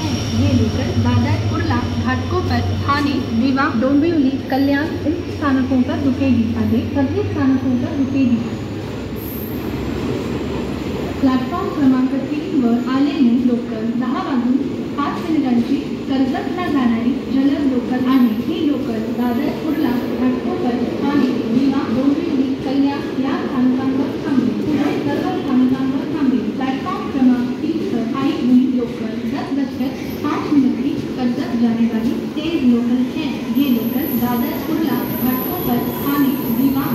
हैं ये लेकर बाज़ार कुरला घाटकों पर थाने रीवा डोंबिवली, कल्याण इन स्थानकों पर रुकेगी आगे, सभी स्थानकों पर रुकेगी। प्लेटफॉर्म क्रमांक तीन व आले में लोकल दहा वाजून पाच मिनिटांची कर्जतला जाणारी जलद लोकल आहे ही लोकल बाज़ार कुर्ला जाने वाली तेज लोकल ट्रेन ये लोकल दादर कुर्ला घाटों पर स्थानीय दीवान